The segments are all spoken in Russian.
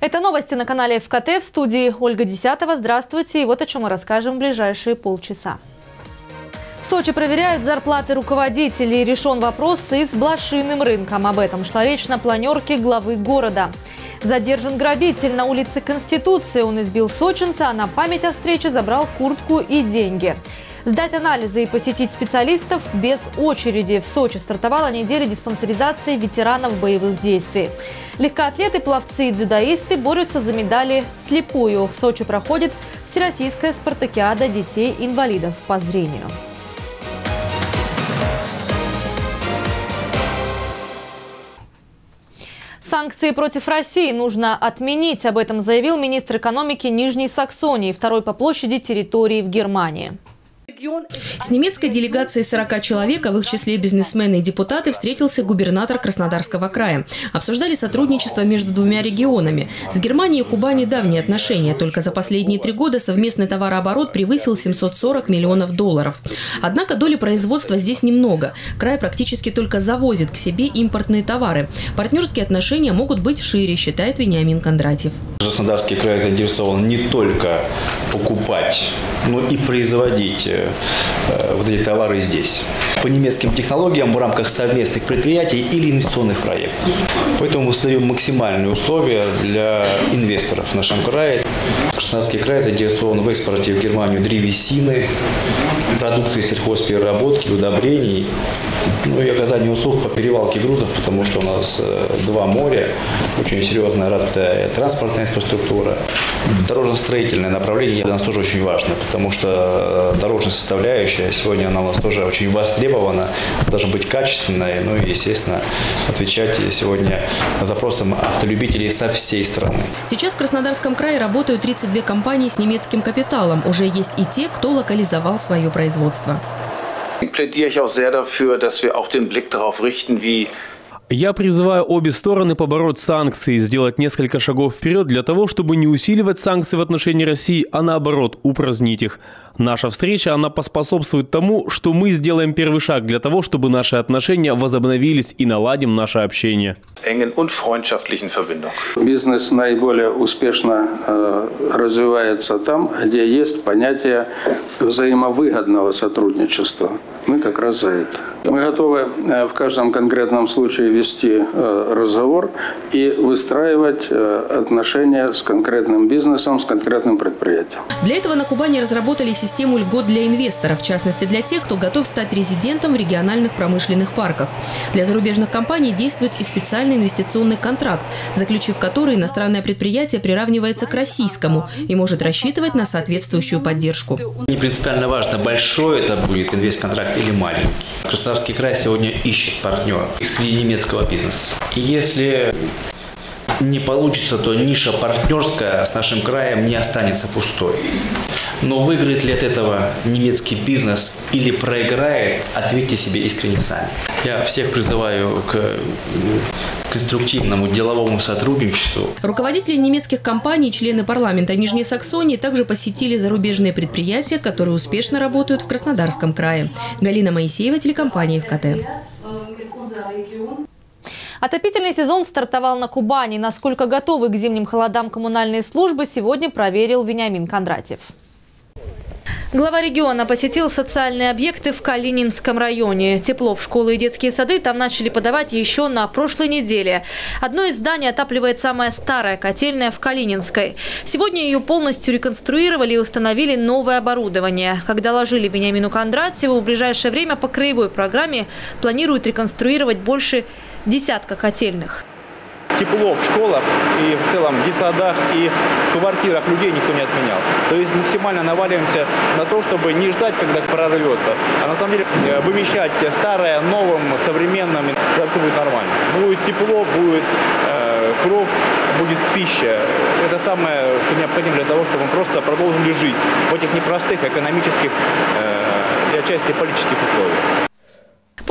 Это новости на канале ФКТ в студии Ольга Десятого. Здравствуйте. И вот о чем мы расскажем в ближайшие полчаса. В Сочи проверяют зарплаты руководителей. Решен вопрос и с блошиным рынком. Об этом шла речь на планерке главы города. Задержан грабитель на улице Конституции. Он избил сочинца, а на память о встрече забрал куртку и деньги. Сдать анализы и посетить специалистов без очереди. В Сочи стартовала неделя диспансеризации ветеранов боевых действий. Легкоатлеты, пловцы и дзюдоисты борются за медали вслепую. В Сочи проходит Всероссийская спартакиада детей-инвалидов по зрению. Санкции против России нужно отменить. Об этом заявил министр экономики Нижней Саксонии, второй по площади территории в Германии. С немецкой делегацией 40 человек, а в их числе бизнесмены и депутаты, встретился губернатор Краснодарского края. Обсуждали сотрудничество между двумя регионами. С Германией и Кубани давние отношения. Только за последние три года совместный товарооборот превысил 740 миллионов долларов. Однако доли производства здесь немного. Край практически только завозит к себе импортные товары. Партнерские отношения могут быть шире, считает Вениамин Кондратьев. Краснодарский край заинтересован не только покупать, но и производить э, вот эти товары здесь. По немецким технологиям в рамках совместных предприятий или инвестиционных проектов. Поэтому мы создаем максимальные условия для инвесторов в нашем крае. Краснодарский край заинтересован в экспорте в Германию древесины, продукции сельхозпереработки, удобрений, ну и оказание услуг по перевалке грузов, потому что у нас э, два моря, очень серьезная развитая транспортная инфраструктура. Дорожно-строительное направление для нас тоже очень важно, потому что э, дорожная составляющая сегодня она у нас тоже очень востребована, должна быть качественной, ну и, естественно, отвечать сегодня запросам автолюбителей со всей страны. Сейчас в Краснодарском крае работают 32 компании с немецким капиталом. Уже есть и те, кто локализовал свое производство. Plädiere ich auch sehr dafür, dass wir auch den Blick darauf richten, wie я призываю обе стороны побороть санкции и сделать несколько шагов вперед для того, чтобы не усиливать санкции в отношении России, а наоборот упразднить их. Наша встреча, она поспособствует тому, что мы сделаем первый шаг для того, чтобы наши отношения возобновились и наладим наше общение. Бизнес наиболее успешно э, развивается там, где есть понятие взаимовыгодного сотрудничества. Мы как раз за это. Мы готовы э, в каждом конкретном случае вести э, разговор и выстраивать э, отношения с конкретным бизнесом, с конкретным предприятием. Для этого на Кубани разработали систему льгот для инвесторов, в частности для тех, кто готов стать резидентом в региональных промышленных парках. Для зарубежных компаний действует и специальный инвестиционный контракт, заключив который иностранное предприятие приравнивается к российскому и может рассчитывать на соответствующую поддержку. Не принципиально важно, большой это будет инвестконтракт или маленький. Краснодарский край сегодня ищет партнеров среди немецкого бизнеса. И если не получится, то ниша партнерская с нашим краем не останется пустой. Но выиграет ли от этого немецкий бизнес или проиграет, ответьте себе искренне сами. Я всех призываю к конструктивному деловому сотрудничеству. Руководители немецких компаний, члены парламента Нижней Саксонии также посетили зарубежные предприятия, которые успешно работают в Краснодарском крае. Галина Моисеева, телекомпания ВКТ. Отопительный сезон стартовал на Кубани. Насколько готовы к зимним холодам коммунальные службы, сегодня проверил Вениамин Кондратьев. Глава региона посетил социальные объекты в Калининском районе. Тепло в школы и детские сады там начали подавать еще на прошлой неделе. Одно из зданий отапливает самая старая котельная в Калининской. Сегодня ее полностью реконструировали и установили новое оборудование. Когда ложили Вениамину Кондратьеву, в ближайшее время по краевой программе планируют реконструировать больше десятка котельных тепло в школах и в целом в детсадах и в квартирах людей никто не отменял. То есть максимально наваливаемся на то, чтобы не ждать, когда прорвется, а на самом деле э, вымещать старое новым, современным, это будет нормально. Будет тепло, будет э, кровь, будет пища. Это самое, что необходимо для того, чтобы мы просто продолжили жить в этих непростых экономических э, и отчасти политических условиях.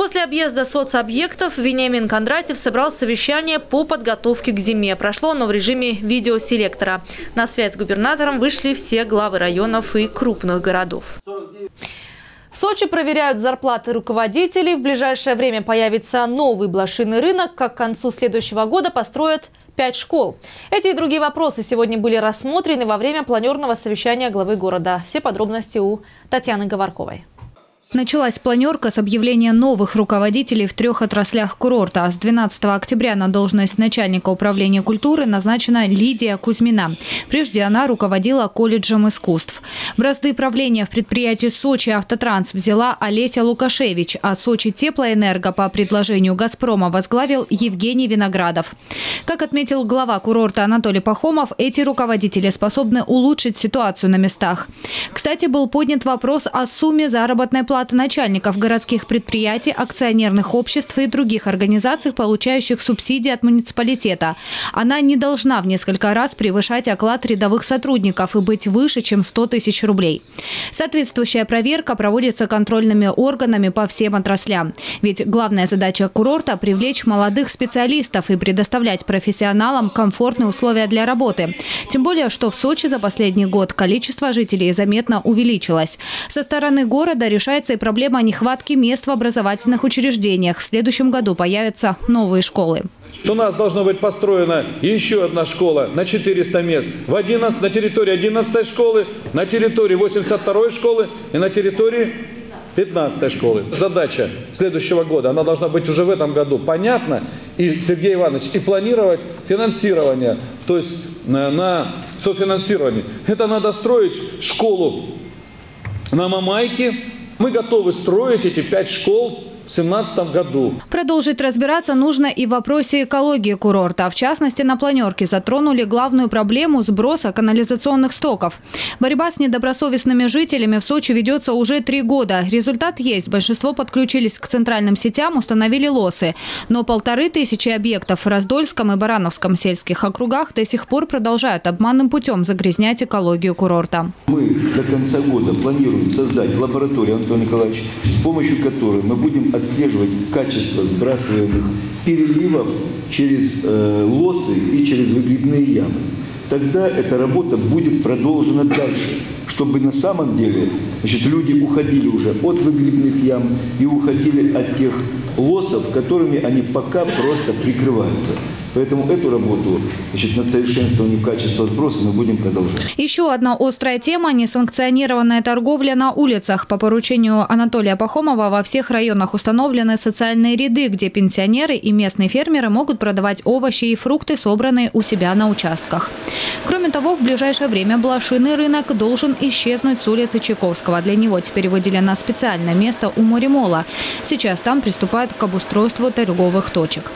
После объезда соцобъектов Вениамин Кондратьев собрал совещание по подготовке к зиме. Прошло оно в режиме видеоселектора. На связь с губернатором вышли все главы районов и крупных городов. В Сочи проверяют зарплаты руководителей. В ближайшее время появится новый блошиный рынок. Как к концу следующего года построят пять школ. Эти и другие вопросы сегодня были рассмотрены во время планерного совещания главы города. Все подробности у Татьяны Говорковой. Началась планерка с объявления новых руководителей в трех отраслях курорта. С 12 октября на должность начальника управления культуры назначена Лидия Кузьмина. Прежде она руководила колледжем искусств. Бразды правления в предприятии «Сочи Автотранс» взяла Олеся Лукашевич, а «Сочи Теплоэнерго» по предложению «Газпрома» возглавил Евгений Виноградов. Как отметил глава курорта Анатолий Пахомов, эти руководители способны улучшить ситуацию на местах. Кстати, был поднят вопрос о сумме заработной платы начальников городских предприятий, акционерных обществ и других организаций, получающих субсидии от муниципалитета. Она не должна в несколько раз превышать оклад рядовых сотрудников и быть выше, чем 100 тысяч рублей. Соответствующая проверка проводится контрольными органами по всем отраслям. Ведь главная задача курорта – привлечь молодых специалистов и предоставлять профессионалам комфортные условия для работы. Тем более, что в Сочи за последний год количество жителей заметно увеличилось. Со стороны города решается и проблема нехватки мест в образовательных учреждениях. В следующем году появятся новые школы. У нас должна быть построена еще одна школа на 400 мест в 11, на территории 11 школы, на территории 82 школы и на территории 15 школы. Задача следующего года, она должна быть уже в этом году понятна, и Сергей Иванович, и планировать финансирование, то есть на, на софинансирование. Это надо строить школу на Мамайке, мы готовы строить эти пять школ 2017 году. Продолжить разбираться нужно и в вопросе экологии курорта. В частности, на планерке затронули главную проблему сброса канализационных стоков. Борьба с недобросовестными жителями в Сочи ведется уже три года. Результат есть. Большинство подключились к центральным сетям, установили лосы. Но полторы тысячи объектов в Раздольском и Барановском сельских округах до сих пор продолжают обманным путем загрязнять экологию курорта. Мы до конца года планируем создать лабораторию, Антон Николаевич, с помощью которой мы будем отслеживать качество сбрасываемых переливов через э, лосы и через выгребные ямы. Тогда эта работа будет продолжена дальше, чтобы на самом деле значит, люди уходили уже от выгребных ям и уходили от тех лосов, которыми они пока просто прикрываются. Поэтому эту работу значит, над совершенствованием качества сброса мы будем продолжать. Еще одна острая тема – несанкционированная торговля на улицах. По поручению Анатолия Пахомова во всех районах установлены социальные ряды, где пенсионеры и местные фермеры могут продавать овощи и фрукты, собранные у себя на участках. Кроме того, в ближайшее время блошиный рынок должен исчезнуть с улицы Чайковского. Для него теперь выделено специальное место у Моремола. Сейчас там приступают к обустройству торговых точек.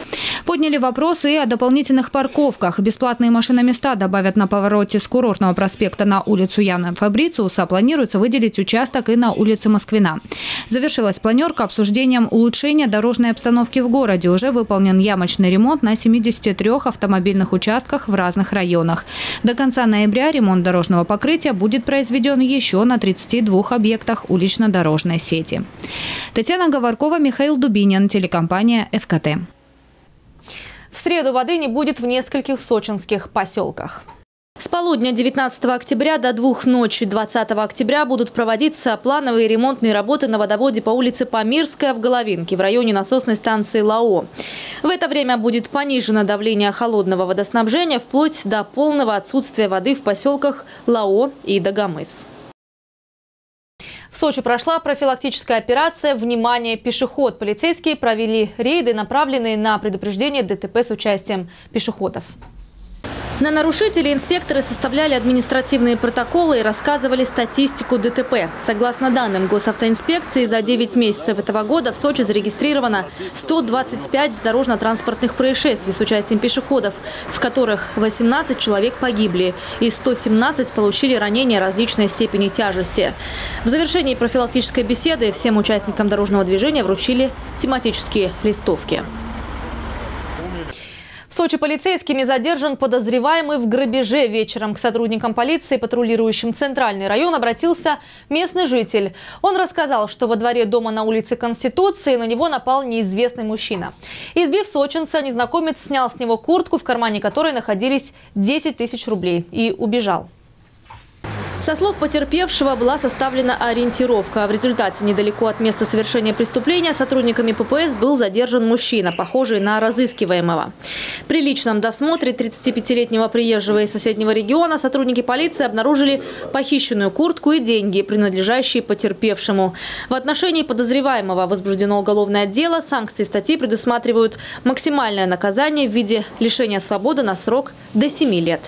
Подняли вопросы и о дополнительных парковках. Бесплатные машиноместа добавят на повороте с курортного проспекта на улицу Яна Фабрициуса. Планируется выделить участок и на улице Москвина. Завершилась планерка обсуждением улучшения дорожной обстановки в городе. Уже выполнен ямочный ремонт на 73 автомобильных участках в разных районах. До конца ноября ремонт дорожного покрытия будет произведен еще на 32 объектах улично-дорожной сети. Татьяна Говоркова, Михаил Дубинин, телекомпания «ФКТ». Среду воды не будет в нескольких сочинских поселках. С полудня 19 октября до двух ночи 20 октября будут проводиться плановые ремонтные работы на водоводе по улице Памирская в Головинке в районе насосной станции ЛАО. В это время будет понижено давление холодного водоснабжения вплоть до полного отсутствия воды в поселках ЛАО и Дагомыс. В Сочи прошла профилактическая операция «Внимание! Пешеход». Полицейские провели рейды, направленные на предупреждение ДТП с участием пешеходов. На нарушителей инспекторы составляли административные протоколы и рассказывали статистику ДТП. Согласно данным госавтоинспекции, за 9 месяцев этого года в Сочи зарегистрировано 125 дорожно-транспортных происшествий с участием пешеходов, в которых 18 человек погибли и 117 получили ранения различной степени тяжести. В завершении профилактической беседы всем участникам дорожного движения вручили тематические листовки. В Сочи полицейскими задержан подозреваемый в грабеже. Вечером к сотрудникам полиции, патрулирующим центральный район, обратился местный житель. Он рассказал, что во дворе дома на улице Конституции на него напал неизвестный мужчина. Избив сочинца, незнакомец снял с него куртку, в кармане которой находились 10 тысяч рублей, и убежал. Со слов потерпевшего была составлена ориентировка. В результате недалеко от места совершения преступления сотрудниками ППС был задержан мужчина, похожий на разыскиваемого. При личном досмотре 35-летнего приезжего из соседнего региона сотрудники полиции обнаружили похищенную куртку и деньги, принадлежащие потерпевшему. В отношении подозреваемого возбуждено уголовное дело. Санкции статьи предусматривают максимальное наказание в виде лишения свободы на срок до 7 лет.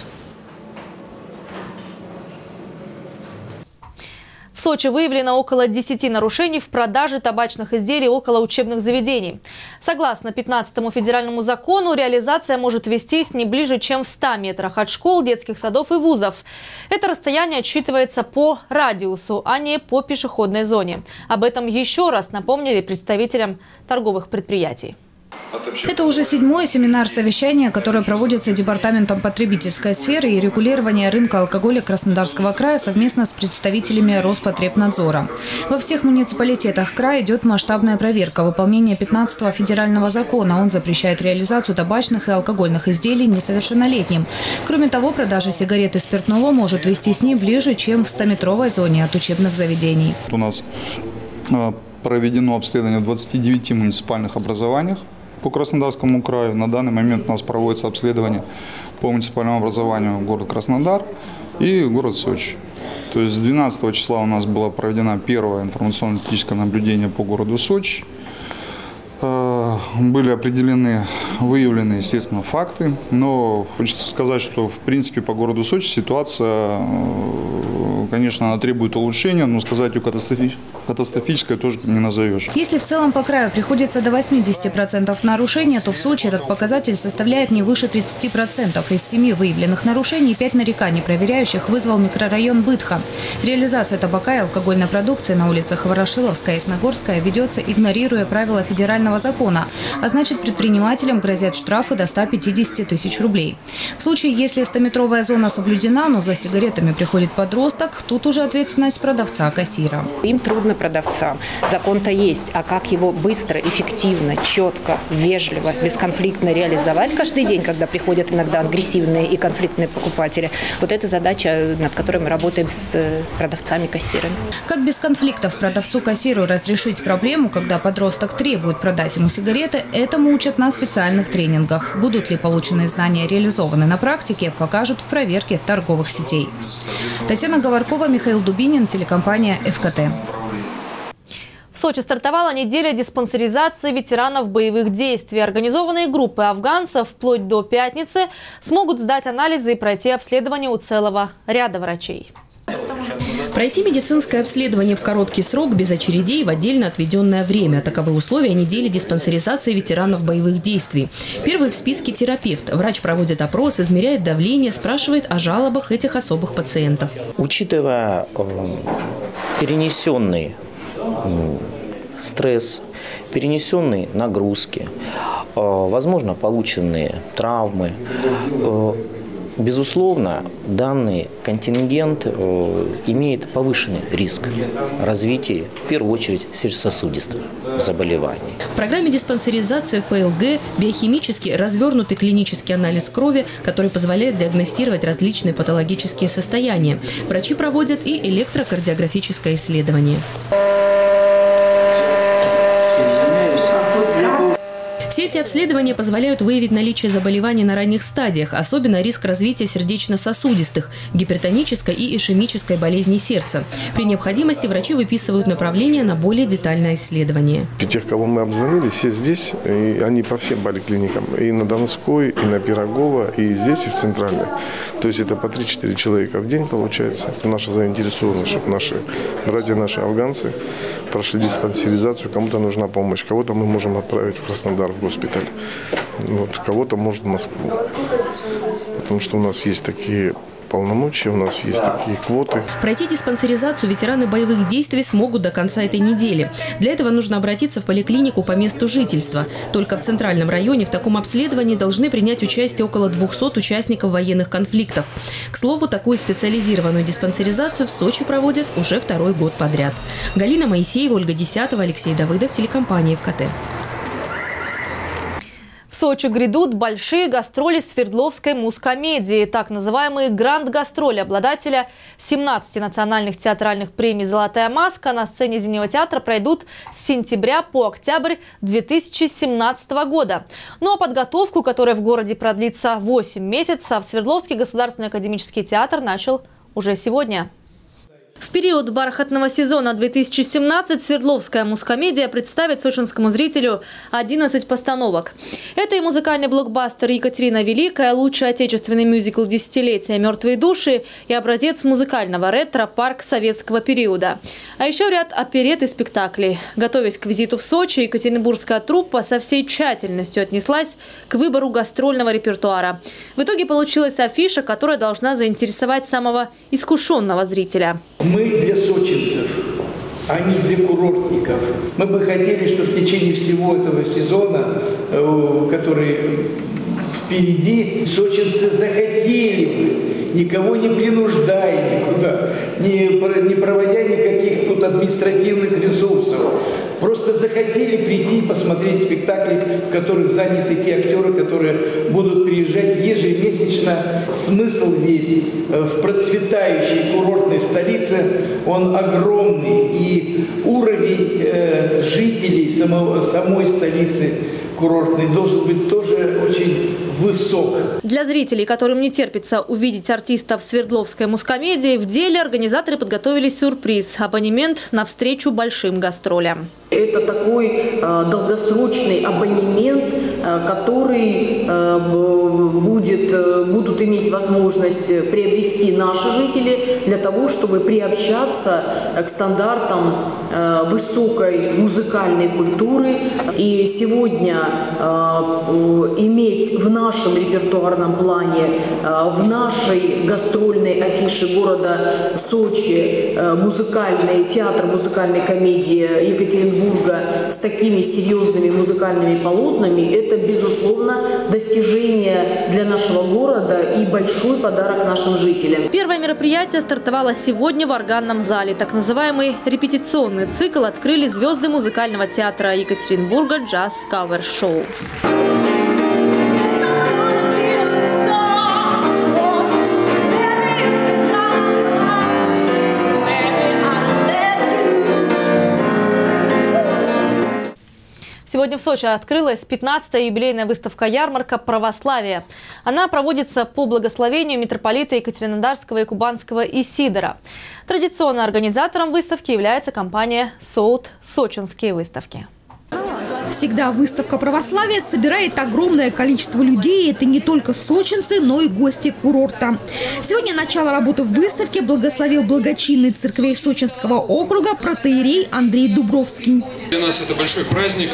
В Сочи выявлено около 10 нарушений в продаже табачных изделий около учебных заведений. Согласно 15 федеральному закону, реализация может вестись не ближе, чем в 100 метрах от школ, детских садов и вузов. Это расстояние отсчитывается по радиусу, а не по пешеходной зоне. Об этом еще раз напомнили представителям торговых предприятий. Это уже седьмое семинар-совещание, которое проводится Департаментом потребительской сферы и регулирования рынка алкоголя Краснодарского края совместно с представителями Роспотребнадзора. Во всех муниципалитетах края идет масштабная проверка выполнения 15-го федерального закона. Он запрещает реализацию табачных и алкогольных изделий несовершеннолетним. Кроме того, продажа сигарет и спиртного может вестись не ближе, чем в 100-метровой зоне от учебных заведений. У нас а, проведено обследование в 29 муниципальных образованиях по Краснодарскому краю. На данный момент у нас проводится обследование по муниципальному образованию город Краснодар и город Сочи. То есть 12 числа у нас было проведено первое информационно-техническое наблюдение по городу Сочи. Э, были определены, выявлены, естественно, факты, но хочется сказать, что в принципе по городу Сочи ситуация э, конечно, она требует улучшения, но сказать ее катастрофи катастрофической тоже не назовешь. Если в целом по краю приходится до 80% нарушения, то в Сочи этот показатель составляет не выше 30%. Из семи выявленных нарушений пять нареканий проверяющих вызвал микрорайон Бытха. Реализация табака и алкогольной продукции на улицах Ворошиловская и Сногорская ведется, игнорируя правила федерального закона, а значит предпринимателям грозят штрафы до 150 тысяч рублей. В случае, если 100-метровая зона соблюдена, но за сигаретами приходит подросток, тут уже ответственность продавца-кассира. Им трудно продавцам. Закон-то есть, а как его быстро, эффективно, четко, вежливо, бесконфликтно реализовать каждый день, когда приходят иногда агрессивные и конфликтные покупатели. Вот это задача, над которой мы работаем с продавцами-кассирами. Как без конфликтов продавцу-кассиру разрешить проблему, когда подросток требует продать ему сигареты, этому учат на специальных тренингах. Будут ли полученные знания реализованы на практике, покажут проверки торговых сетей. Татьяна Говоркова, Михаил Дубинин, телекомпания «ФКТ». В Сочи стартовала неделя диспансеризации ветеранов боевых действий. Организованные группы афганцев вплоть до пятницы смогут сдать анализы и пройти обследование у целого ряда врачей. Пройти медицинское обследование в короткий срок, без очередей, в отдельно отведенное время. Таковы условия недели диспансеризации ветеранов боевых действий. Первый в списке терапевт. Врач проводит опрос, измеряет давление, спрашивает о жалобах этих особых пациентов. Учитывая э, перенесенный стресс, перенесенные нагрузки, э, возможно, полученные травмы. Безусловно, данный контингент э, имеет повышенный риск развития, в первую очередь, сердечно-сосудистых заболеваний. В программе диспансеризации ФЛГ биохимически развернутый клинический анализ крови, который позволяет диагностировать различные патологические состояния. Врачи проводят и электрокардиографическое исследование. Все эти обследования позволяют выявить наличие заболеваний на ранних стадиях, особенно риск развития сердечно-сосудистых, гипертонической и ишемической болезней сердца. При необходимости врачи выписывают направление на более детальное исследование. Тех, кого мы обзвонили, все здесь, и они по всем поликлиникам, и на Донской, и на Пирогова, и здесь, и в Центральной. То есть это по 3-4 человека в день получается. Наша заинтересованность, чтобы наши братья, наши афганцы прошли диспансеризацию, кому-то нужна помощь, кого-то мы можем отправить в Краснодар, в госпиталь, вот, кого-то может в Москву. Потому что у нас есть такие полномочия, у нас есть такие квоты. Пройти диспансеризацию ветераны боевых действий смогут до конца этой недели. Для этого нужно обратиться в поликлинику по месту жительства. Только в центральном районе в таком обследовании должны принять участие около 200 участников военных конфликтов. К слову, такую специализированную диспансеризацию в Сочи проводят уже второй год подряд. Галина Моисеева, Ольга Десятого, Алексей Давыдов, телекомпания ВКТ. Сочи грядут большие гастроли Свердловской мускомедии, так называемые гранд-гастроли обладателя 17 национальных театральных премий «Золотая маска» на сцене Зимнего театра пройдут с сентября по октябрь 2017 года. Ну а подготовку, которая в городе продлится 8 месяцев, Свердловский государственный академический театр начал уже сегодня. В период бархатного сезона 2017 Свердловская мускомедия представит сочинскому зрителю 11 постановок. Это и музыкальный блокбастер «Екатерина Великая», лучший отечественный мюзикл десятилетия «Мертвые души» и образец музыкального ретро «Парк советского периода». А еще ряд оперет и спектаклей. Готовясь к визиту в Сочи, екатеринбургская труппа со всей тщательностью отнеслась к выбору гастрольного репертуара. В итоге получилась афиша, которая должна заинтересовать самого искушенного зрителя. Мы для сочинцев, а не для курортников. Мы бы хотели, чтобы в течение всего этого сезона, э, который впереди, сочинцы захотели бы, никого не принуждая никуда, не, не проводя никаких тут административных ресурсов, просто захотели прийти и посмотреть спектакли, в которых заняты те актеры, которые будут приезжать ежемесячно. Смысл весь э, в процветающей курортной столице, он огромный. И уровень э, жителей самого, самой столицы курортный должен быть тоже очень высок. Для зрителей, которым не терпится увидеть артистов Свердловской мускомедии, в деле организаторы подготовили сюрприз – абонемент на встречу большим гастролям. Это такой э, долгосрочный абонемент, который э, будет, э, будут иметь возможность приобрести наши жители для того, чтобы приобщаться к стандартам э, высокой музыкальной культуры. И сегодня э, иметь в нашем репертуарном плане, в нашей гастрольной афише города Сочи музыкальный театр музыкальной комедии Екатеринбург Петербурга с такими серьезными музыкальными полотнами, это, безусловно, достижение для нашего города и большой подарок нашим жителям. Первое мероприятие стартовало сегодня в органном зале. Так называемый репетиционный цикл открыли звезды музыкального театра Екатеринбурга «Джаз Кавер Шоу». Сегодня в Сочи открылась 15-я юбилейная выставка-ярмарка «Православие». Она проводится по благословению митрополита Екатеринодарского и Кубанского Исидора. Традиционно организатором выставки является компания «Соут Сочинские выставки». Всегда выставка православия собирает огромное количество людей. Это не только сочинцы, но и гости курорта. Сегодня начало работы в выставке благословил благочинный церквей Сочинского округа протеерей Андрей Дубровский. Для нас это большой праздник,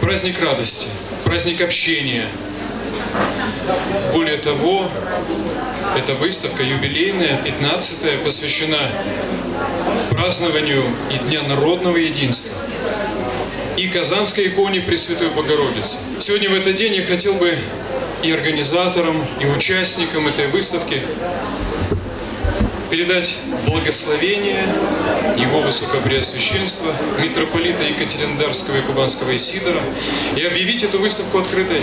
праздник радости, праздник общения. Более того, эта выставка юбилейная, 15-я, посвящена празднованию и Дня народного единства и Казанской иконе Пресвятой Богородицы. Сегодня в этот день я хотел бы и организаторам, и участникам этой выставки передать благословение Его Высокопреосвященства, митрополита Екатеринодарского и Кубанского Исидора, и объявить эту выставку открытой.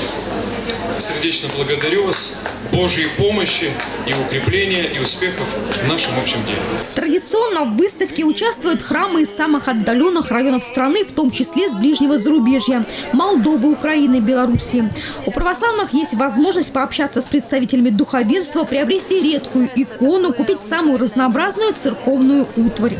Сердечно благодарю вас, Божьей помощи и укрепления и успехов в нашем общем деле. Традиционно в выставке участвуют храмы из самых отдаленных районов страны, в том числе с ближнего зарубежья – Молдовы, Украины, Белоруссии. У православных есть возможность пообщаться с представителями духовенства, приобрести редкую икону, купить самую разнообразную церковную утварь.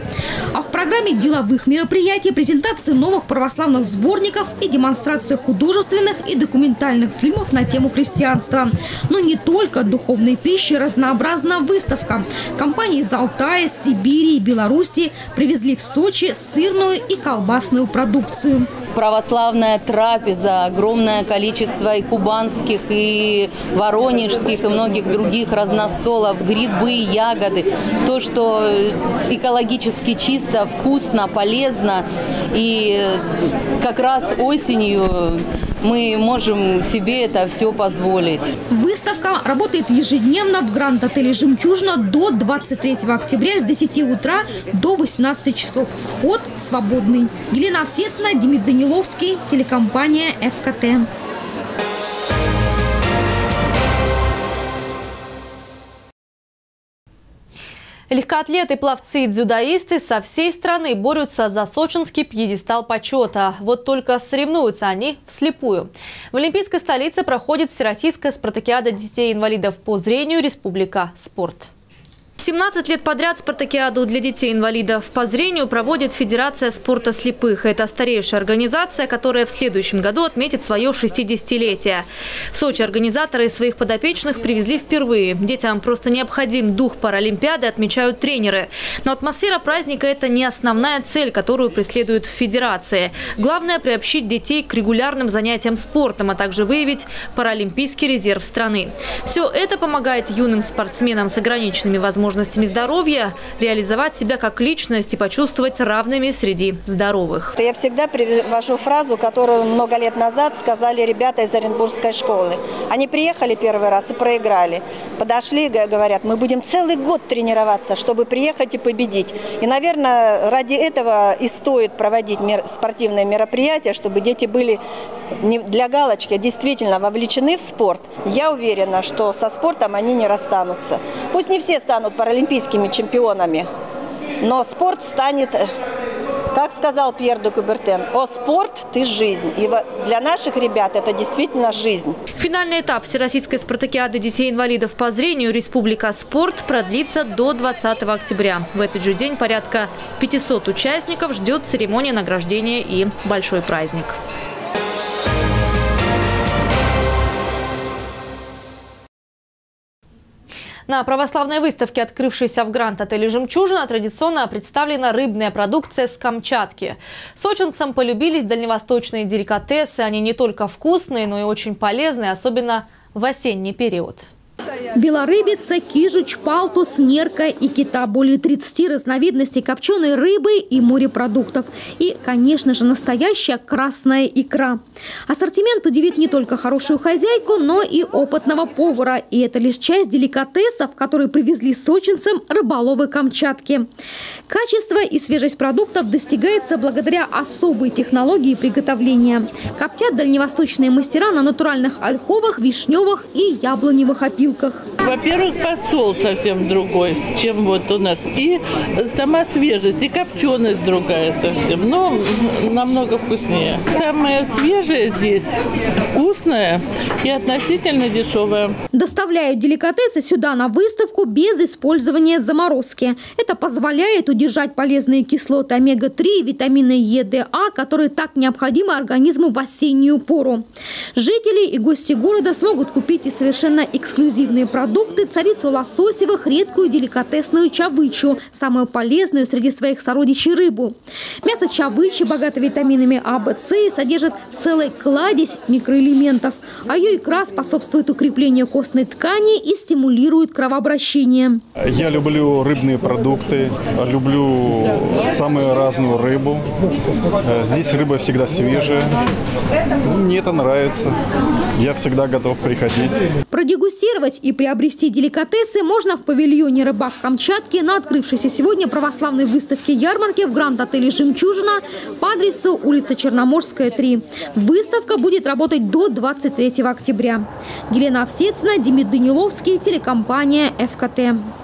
А в программе деловых мероприятий презентации новых православных сборников и демонстрация художественных и документальных фильмов на тему христианства. Но не только духовной пищи, разнообразна выставка. Компании из Алтая, Сибири и Беларуси привезли в Сочи сырную и колбасную продукцию православная трапеза, огромное количество и кубанских, и воронежских, и многих других разносолов, грибы, ягоды. То, что экологически чисто, вкусно, полезно. И как раз осенью мы можем себе это все позволить. Выставка работает ежедневно в Гранд-отеле «Жемчужина» до 23 октября с 10 утра до 18 часов. Вход свободный. Елена Овсецина, Демид Миловский, телекомпания «ФКТ». Легкоатлеты, пловцы и дзюдоисты со всей страны борются за сочинский пьедестал почета. Вот только соревнуются они вслепую. В Олимпийской столице проходит Всероссийская спартакиада детей-инвалидов по зрению «Республика спорт». 17 лет подряд спартакиаду для детей-инвалидов по зрению проводит Федерация спорта слепых. Это старейшая организация, которая в следующем году отметит свое 60-летие. В Сочи организаторы своих подопечных привезли впервые. Детям просто необходим дух Паралимпиады, отмечают тренеры. Но атмосфера праздника – это не основная цель, которую преследует Федерация. Главное – приобщить детей к регулярным занятиям спортом, а также выявить паралимпийский резерв страны. Все это помогает юным спортсменам с ограниченными возможностями возможностями здоровья, реализовать себя как личность и почувствовать равными среди здоровых. Я всегда привожу фразу, которую много лет назад сказали ребята из Оренбургской школы. Они приехали первый раз и проиграли. Подошли, говорят, мы будем целый год тренироваться, чтобы приехать и победить. И, наверное, ради этого и стоит проводить спортивные мероприятия, чтобы дети были не для галочки, а действительно вовлечены в спорт. Я уверена, что со спортом они не расстанутся. Пусть не все станут паралимпийскими чемпионами. Но спорт станет, э, как сказал Пьер де Кубертен, «О, спорт, ты жизнь». И для наших ребят это действительно жизнь. Финальный этап Всероссийской спартакиады детей-инвалидов по зрению «Республика спорт» продлится до 20 октября. В этот же день порядка 500 участников ждет церемония награждения и большой праздник. На православной выставке, открывшейся в Гранд-отеле «Жемчужина», традиционно представлена рыбная продукция с Камчатки. Сочинцам полюбились дальневосточные деликатесы. Они не только вкусные, но и очень полезные, особенно в осенний период. Белорыбица, кижуч, палтус, нерка и кита. Более 30 разновидностей копченой рыбы и морепродуктов. И, конечно же, настоящая красная икра. Ассортимент удивит не только хорошую хозяйку, но и опытного повара. И это лишь часть деликатесов, которые привезли сочинцам рыболовы Камчатки. Качество и свежесть продуктов достигается благодаря особой технологии приготовления. Коптят дальневосточные мастера на натуральных ольховых, вишневых и яблоневых опилках булках? Во-первых, посол совсем другой, чем вот у нас. И сама свежесть, и копченость другая совсем, но намного вкуснее. Самое свежее здесь, вкусное и относительно дешевое. Доставляют деликатесы сюда на выставку без использования заморозки. Это позволяет удержать полезные кислоты омега-3 и витамины Е, Д, А, которые так необходимы организму в осеннюю пору. Жители и гости города смогут купить и совершенно эксклюзивные эксклюзивные продукты, царицу лососевых, редкую деликатесную чавычу, самую полезную среди своих сородичей рыбу. Мясо чавычи богато витаминами А, В, С и содержит целый кладезь микроэлементов, а ее икра способствует укреплению костной ткани и стимулирует кровообращение. Я люблю рыбные продукты, люблю самую разную рыбу. Э, здесь рыба всегда свежая. Мне это нравится. Я всегда готов приходить. Продегустировать и приобрести деликатесы можно в павильоне «Рыбак Камчатки» на открывшейся сегодня православной выставке ярмарки в гранд-отеле «Жемчужина» по адресу улица Черноморская, 3. Выставка будет работать до 23 октября. Елена Овсецина, Демид Даниловский, телекомпания «ФКТ».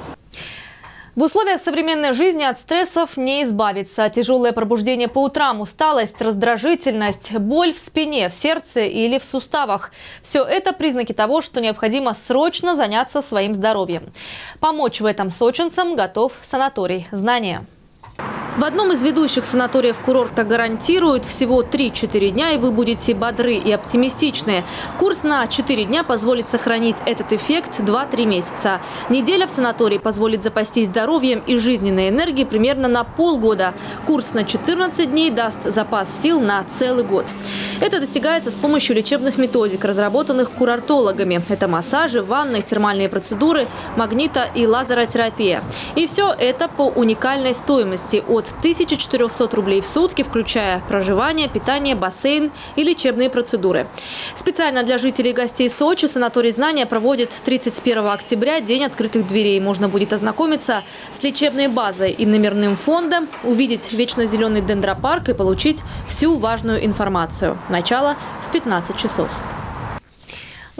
В условиях современной жизни от стрессов не избавиться. Тяжелое пробуждение по утрам, усталость, раздражительность, боль в спине, в сердце или в суставах. Все это признаки того, что необходимо срочно заняться своим здоровьем. Помочь в этом сочинцам готов санаторий «Знания». В одном из ведущих санаториев курорта гарантируют всего 3-4 дня, и вы будете бодры и оптимистичны. Курс на 4 дня позволит сохранить этот эффект 2-3 месяца. Неделя в санатории позволит запастись здоровьем и жизненной энергией примерно на полгода. Курс на 14 дней даст запас сил на целый год. Это достигается с помощью лечебных методик, разработанных курортологами. Это массажи, ванны, термальные процедуры, магнита и лазеротерапия. И все это по уникальной стоимости от 1400 рублей в сутки, включая проживание, питание, бассейн и лечебные процедуры. Специально для жителей и гостей Сочи санаторий знания проводит 31 октября День открытых дверей. Можно будет ознакомиться с лечебной базой и номерным фондом, увидеть вечно зеленый дендропарк и получить всю важную информацию. Начало в 15 часов.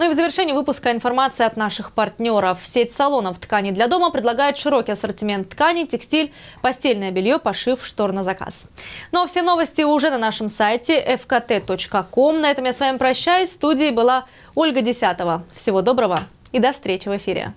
Ну и в завершении выпуска информация от наших партнеров. Сеть салонов ткани для дома предлагает широкий ассортимент тканей, текстиль, постельное белье, пошив, штор на заказ. Ну а все новости уже на нашем сайте fkt.com. На этом я с вами прощаюсь. В студии была Ольга Десятова. Всего доброго и до встречи в эфире.